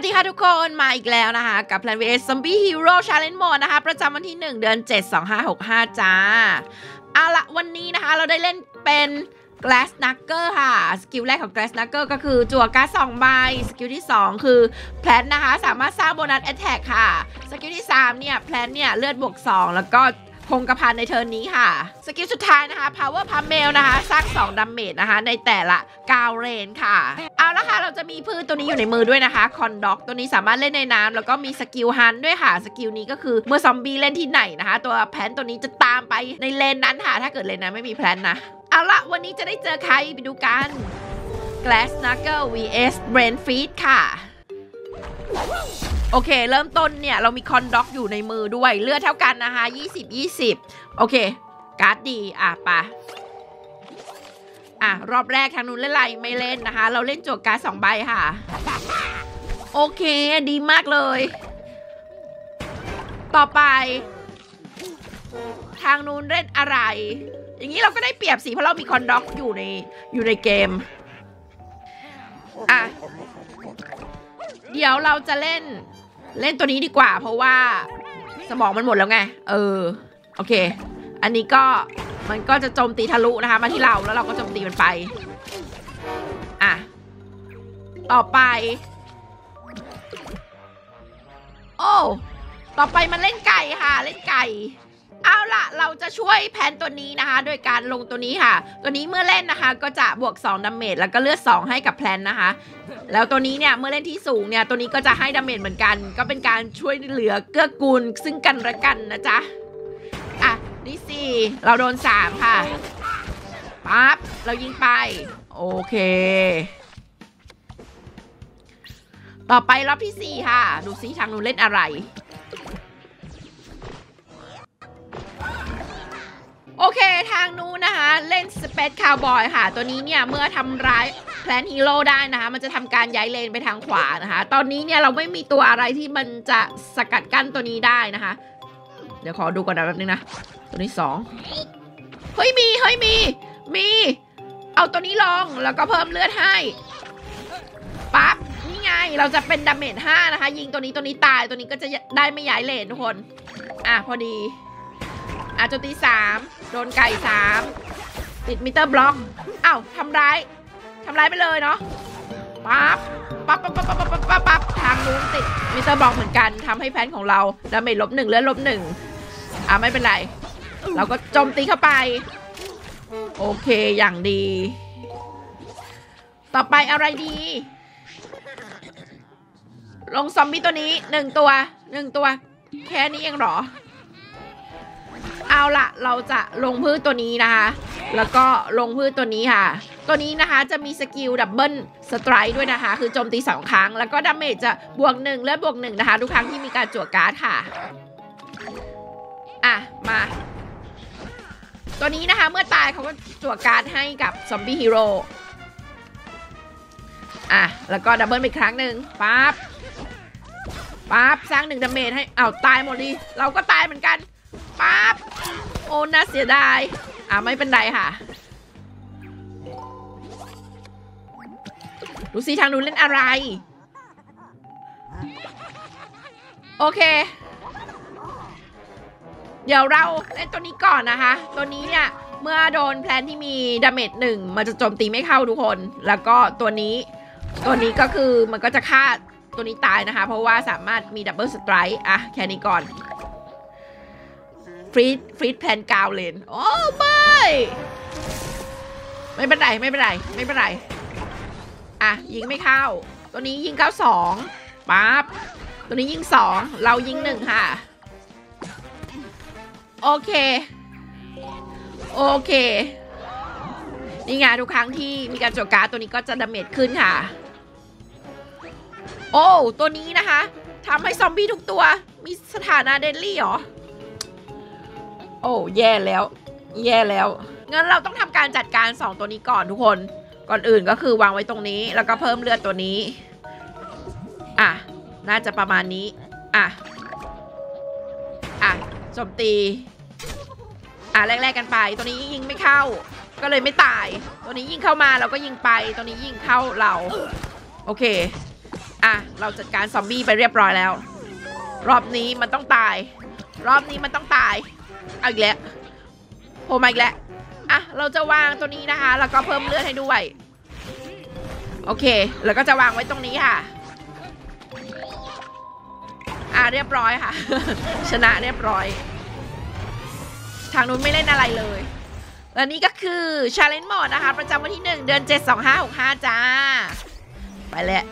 สวัสดีค่ะทุกคนมาอีกแล้วนะคะ กับ Plant vs Zombie Hero Challenge Mode นะคะ ประจำวันที่ 1 เดือน 7 2565 จ้าเอาละวันนี้นะคะ เราได้เล่นเป็น Grass Knuckles ค่ะ สกิลแรกของ Grass Knuckles ก็คือจั่วการ์ด2ใบสกิลที่ 2 คือ plant นะคะ สามารถสร้างโบนัส Attack ค่ะ สกิลที่ 3 เนี่ย plant เนี่ย เลือดบวก 2 แล้วก็ คงกระพันใน turn นี้ค่ะ สกิลสุดท้ายนะคะ Power p u m m e l นะคะ สร้าง2 damage นะคะ ในแต่ละกาวเรนค่ะ เอาละค่ะ เราจะมีพืชตัวนี้อยู่ในมือด้วยนะคะ corn dog ตัวนี้สามารถเล่นในน้ำแล้วก็มีสกิล hunt ด้วยค่ะ สกิลนี้ก็คือเมื่อซอมบี้เล่นที่ไหนนะคะ ตัว plant ตัวนี้จะตามไปในเลนนั้นค่ะ ถ้าเกิดเลนนั้นไม่มี plant นะ เอาละวันนี้จะได้เจอใครไปดูกัน Grass Knuckles vs Brain Freeze ค่ะ โอเค เริ่มต้นเนี่ยเรามี corn dog อยู่ในมือด้วยเลือดเท่ากันนะคะ20 20 โอเค การ์ดดีอะปะอะ รอบแรกทางนู้นเล่นอะไรไม่เล่นนะคะ เราเล่นจั่วการ์ดสองใบค่ะ โอเคดีมากเลย ต่อไป ทางนู้นเล่นอะไร อย่างนี้เราก็ได้เปรียบสิเพราะเรามี corn dog อยู่ในอยู่ในเกมอะเดี๋ยวเราจะเล่น เล่นตัวนี้ดีกว่า เพราะว่าสมองมันหมดแล้วไง เออ โอเค อันนี้ก็มันก็จะโจมตีทะลุนะคะ มาที่เราแล้วเราก็โจมตีมันไป อะ ต่อไป โอ้ ต่อไปมันเล่นไก่ค่ะ เล่นไก่ เอาล่ะ เราจะช่วย plant ตัวนี้นะคะ โดยการลงตัวนี้ค่ะ ตัวนี้เมื่อเล่นนะคะ ก็จะบวก2 damage แล้วก็เลือด2ให้กับ plant นะคะ แล้วตัวนี้เนี่ยเมื่อเล่นที่สูงเนี่ยตัวนี้ก็จะให้ damage เหมือนกัน ก็เป็นการช่วยเหลือเกื้อกูลซึ่งกันและกันนะจ๊ะอะนี่สี่เราโดน3ค่ะปั๊บเรายิงไป โอเค ต่อไปรอบที่4ค่ะ ดูซิทางนู้นเล่นอะไร Space Cowboy ค่ะ ตัวนี้เนี่ยเมื่อทำร้าย plant hero ได้นะคะมันจะทำการย้ายเลนไปทางขวานะคะ ตอนนี้เนี่ยเราไม่มีตัวอะไรที่มันจะสกัดกั้นตัวนี้ได้นะคะ เดี๋ยวขอดูก่อนนะแป๊บนึงนะ ตัวนี้สองเฮ้ยมีเฮ้ยมีมี เอาตัวนี้ลงแล้วก็เพิ่มเลือดให้ปั๊บนี่ไงเราจะเป็น damage 5นะคะ ยิงตัวนี้ตัวนี้ตายตัวนี้ก็จะได้ไม่ย้ายเลนทุกคน อะพอดีอะโจมตีสามโดนไก่สาม ติด meter block อ้าวทำร้ายทำร้ายไปเลยเนาะปั๊บปั๊บปั๊บปั๊บปั๊บปั๊บปั๊บปั๊บทางนู้นติด meter block เหมือนกันทำให้ plant ของเรา damage ลบหนึ่งเลือดลบหนึ่งอะไม่เป็นไร เราก็โจมตีเข้าไป โอเคอย่างดี ต่อไปอะไรดี ลงซอมบี้ตัวนี้หนึ่งตัวหนึ่งตัว แค่นี้เองเหรอ เอาละเราจะลงพืชตัวนี้นะคะ แล้วก็ลงพืชตัวนี้ค่ะ ตัวนี้นะคะจะมี skill double strike ด้วยนะคะ คือโจมตีสองครั้ง แล้วก็ damage จะบวกหนึ่งและบวกหนึ่งนะคะ ทุกครั้งที่มีการจั่วการ์ดค่ะ อะ มา ตัวนี้นะคะ เมื่อตายเขาก็จั่วการ์ดให้กับซอมบี้ฮีโร่อะ แล้วก็ double อีกครั้งหนึ่งปั๊บปั๊บสร้างหนึ่ง damage ให้อ้าวตายหมดดิเราก็ตายเหมือนกัน ปั๊บโอ้น่าเสียดาย อะไม่เป็นไรค่ะ ดูสิทางนู้นเล่นอะไร โอเค เดี๋ยวเราเล่นตัวนี้ก่อนนะคะ ตัวนี้เนี่ย เมื่อโดน plant ที่มี damage หนึ่งมันจะโจมตีไม่เข้าทุกคน แล้วก็ตัวนี้ ตัวนี้ก็คือมันก็จะฆ่าตัวนี้ตายนะคะ เพราะว่าสามารถมี double strike อะแค่นี้ก่อน freeze freeze plant ground lane โอ้ไม่ไม่เป็นไรไม่เป็นไรไม่เป็นไรอะยิงไม่เข้า ตัวนี้ยิงเข้าสองปั๊บตัวนี้ยิงสองเรายิงหนึ่งค่ะ โอเค โอเค นี่ไงทุกครั้งที่มีการจั่วการ์ดตัวนี้ก็จะ damage ขึ้นค่ะ โอ้ตัวนี้นะคะทำให้ซอมบี้ทุกตัวมีสถานะเดนลี่เหรอ โอ้แย่แล้ว แย่แล้วงั้นเราต้องทำการจัดการ 2 ตัวนี้ก่อนทุกคน ก่อนอื่นก็คือวางไว้ตรงนี้ แล้วก็เพิ่มเลือดตัวนี้ อะ น่าจะประมาณนี้ อะ อะโจมตี อะแลกๆกันไป ตัวนี้ยิงไม่เข้า ก็เลยไม่ตาย ตัวนี้ยิงเข้ามาเราก็ยิงไป ตัวนี้ยิงเข้าเรา โอเค อะ เราจัดการซอมบี้ไปเรียบร้อยแล้ว รอบนี้มันต้องตาย รอบนี้มันต้องตาย เอาอีกแล้วโผล่มาอีกแล้วอะเราจะวางตัวนี้นะคะ แล้วก็เพิ่มเลือดให้ด้วยโอเค แล้วก็จะวางไว้ตรงนี้ค่ะ อะเรียบร้อยค่ะ ชนะเรียบร้อย ทางนู้นไม่เล่นอะไรเลย และนี่ก็คือ Challenge Mode นะคะ ประจำวันที่ 1 เดือน 7 2565 จ้า ไปเลย